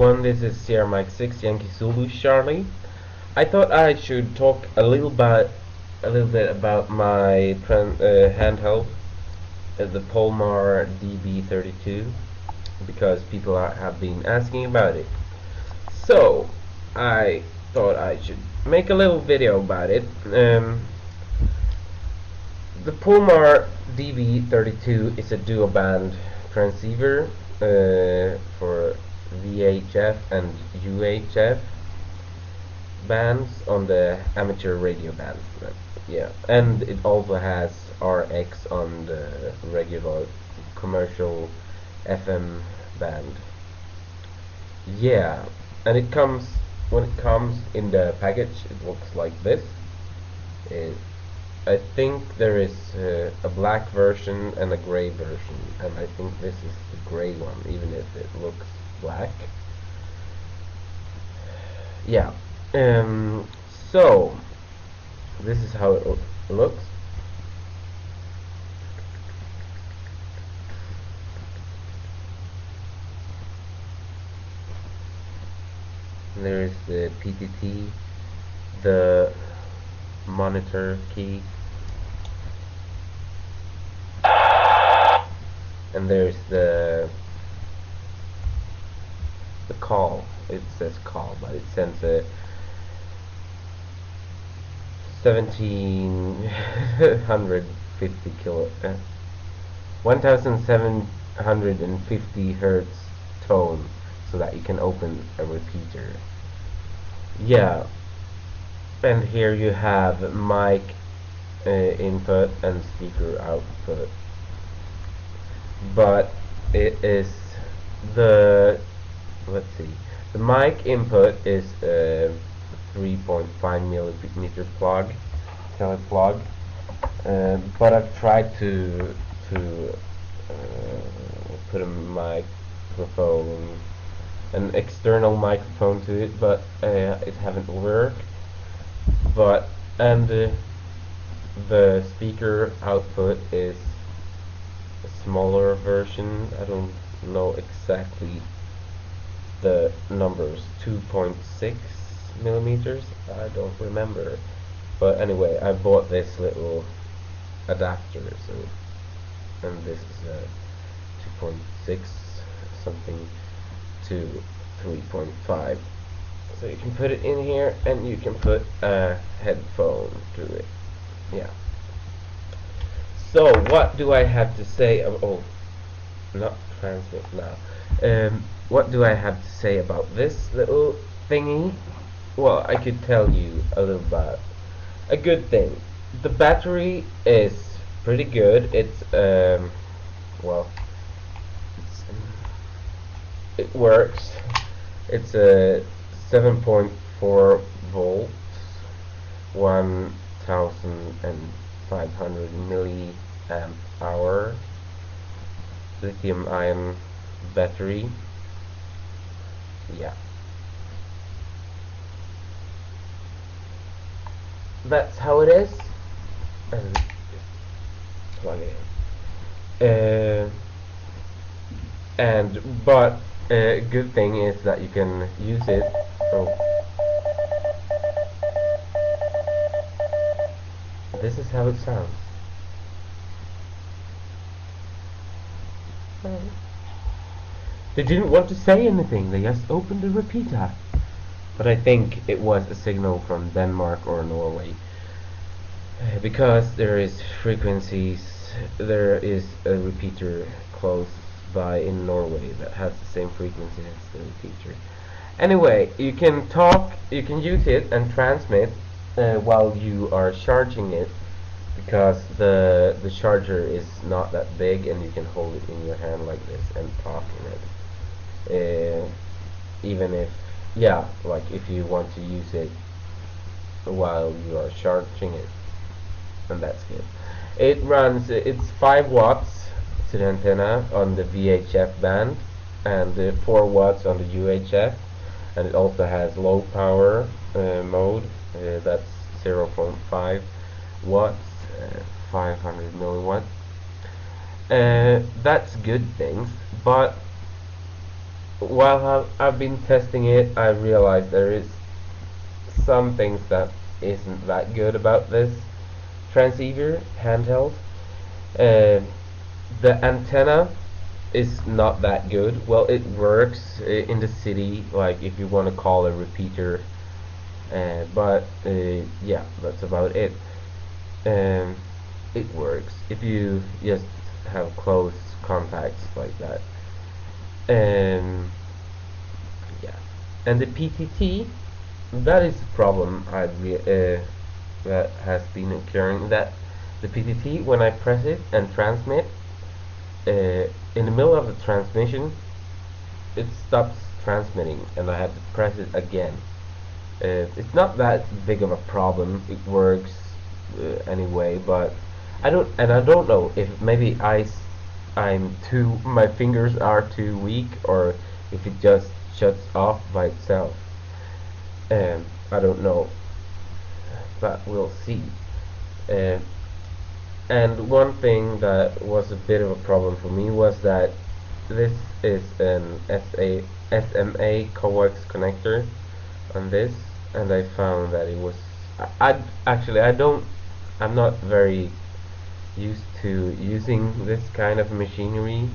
Everyone, this is Sierra Mike 6 Yankee Zulu Charlie. I thought I should talk a little bit, a little bit about my uh, handheld, uh, the Polmar DB32, because people are, have been asking about it. So, I thought I should make a little video about it. Um, the Polmar DB32 is a dual band transceiver uh, for VHF and UHF bands on the amateur radio band. Yeah, and it also has RX on the regular commercial FM band. Yeah, and it comes when it comes in the package. It looks like this. It, I think there is uh, a black version and a gray version, and I think this is the gray one, even if it looks black. Yeah. Um, so this is how it looks. There's the PTT, the monitor key, and there's the the call. It says call, but it sends a 1750 kilo, uh, 1750 hertz tone, so that you can open a repeater. Yeah, and here you have mic uh, input and speaker output, but it is the let's see. The mic input is a 3.5 millimeter plug tele plug. Uh, but I've tried to to uh, put a microphone an external microphone to it but uh, it haven't worked. But and uh, the speaker output is a smaller version. I don't know exactly the numbers 2.6 millimeters? I don't remember. But anyway I bought this little adapter so and this is a 2.6 something to 3.5 so you can put it in here and you can put a headphone to it. Yeah. So what do I have to say? Oh not transmit now. Um, what do I have to say about this little thingy? Well, I could tell you a little about a good thing. The battery is pretty good. It's um, well, it's, it works. It's a 7.4 volts, 1,500 milliamp hour lithium ion battery yeah. That's how it is. And plug it in. Uh, and but a good thing is that you can use it oh this is how it sounds they didn't want to say anything, they just opened the repeater. But I think it was a signal from Denmark or Norway. Uh, because there is frequencies, there is a repeater close by in Norway that has the same frequency as the repeater. Anyway, you can talk, you can use it and transmit uh, while you are charging it because the the charger is not that big and you can hold it in your hand like this and talk in it uh, even if yeah like if you want to use it while you are charging it and that's good. It runs it's 5 watts to the antenna on the VHF band and uh, 4 watts on the UHF and it also has low power uh, mode uh, that's 0.5 watts uh, 500 milliwatts uh, that's good things but while I've, been testing it, I realized there is some things that isn't that good about this transceiver handheld. Uh, the antenna is not that good. Well, it works in the city, like if you want to call a repeater, uh, but uh, yeah, that's about it. Um, it works if you just have close contacts like that. Um, yeah, and the PTT, that is a problem uh, that has been occurring. That the PTT, when I press it and transmit, uh, in the middle of the transmission it stops transmitting and I have to press it again uh, it's not that big of a problem it works uh, anyway but I don't and I don't know if maybe I I'm too my fingers are too weak or if it just shuts off by itself. Um, I don't know. But we'll see. Uh, and one thing that was a bit of a problem for me was that this is an SA, SMA coax connector on this and I found that it was I, I actually I don't I'm not very used to using this kind of machinery.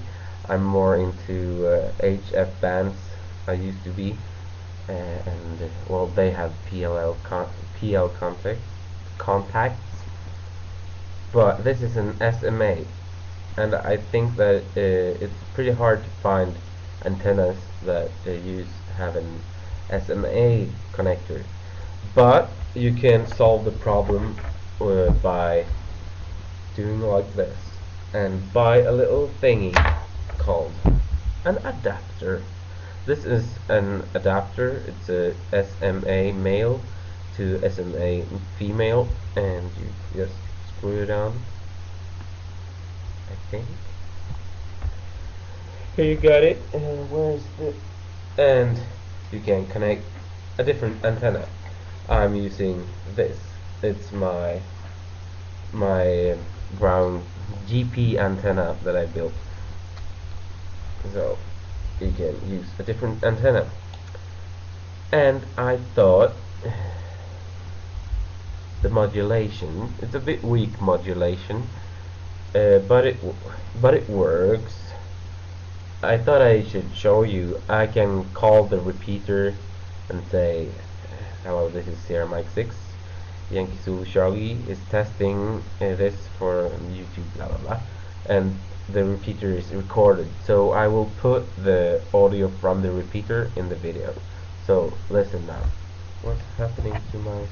I'm more into uh, HF bands I used to be. Uh, and uh, well they have PLL con PL contact contacts. But this is an SMA and I think that uh, it's pretty hard to find antennas that use have an SMA connector. But you can solve the problem by doing like this and buy a little thingy called an adapter. This is an adapter. It's a SMA male to SMA female and you just screw it on I think. Here you got it and where's the and you can connect a different antenna. I'm using this. It's my my ground GP antenna that I built so you can use a different antenna and I thought the modulation. It's a bit weak modulation, uh, but it but it works. I thought I should show you. I can call the repeater and say, "Hello, this is Sierra Mike 6. Yankee Charlie is testing this for YouTube, blah blah blah." And the repeater is recorded. So I will put the audio from the repeater in the video. So listen now. What's happening to my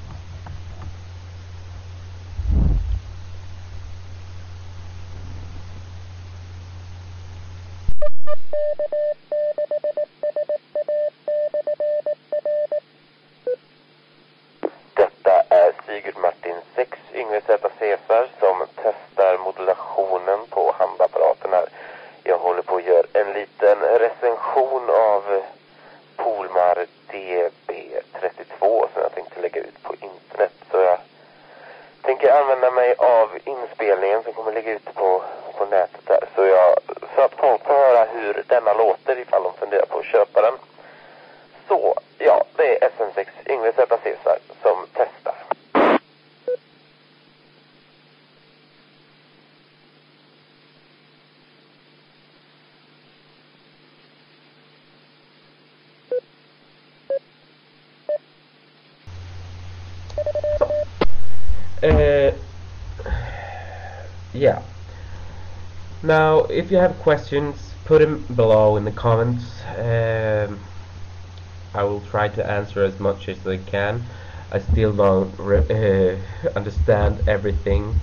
använda mig av inspelningen som kommer ligga ute på, på nätet där. Så jag så att folk får höra hur denna låter ifall de funderar på att köpa den. Så, ja, det är SM6 Yngve Z. Cesar som testar. Eh, yeah. Now, if you have questions, put them below in the comments. Um, I will try to answer as much as I can. I still don't uh, understand everything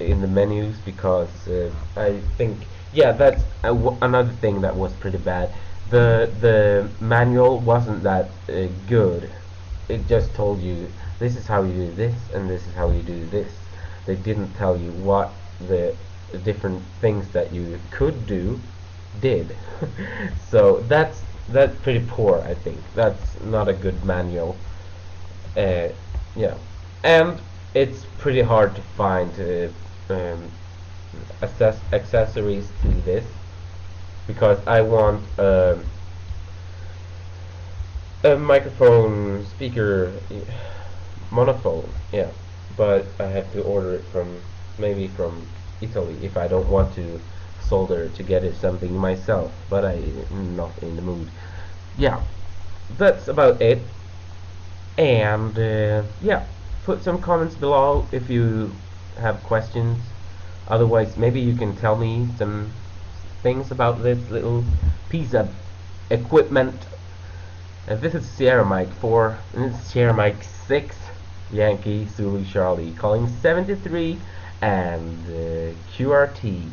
in the menus because uh, I think yeah that's another thing that was pretty bad. The the manual wasn't that uh, good. It just told you this is how you do this and this is how you do this. They didn't tell you what the different things that you could do did. so that's that's pretty poor, I think. That's not a good manual. Uh, yeah, and it's pretty hard to find uh, um, access accessories to this because I want um, a microphone speaker monophone yeah but I have to order it from maybe from Italy if I don't want to solder to get it something myself but I'm not in the mood. Yeah that's about it. And uh, yeah put some comments below if you have questions. Otherwise maybe you can tell me some things about this little piece of equipment. And this is Sierra Mike 4 and this is Sierra Mike 6 Yankee Zulu Charlie calling 73 and uh, QRT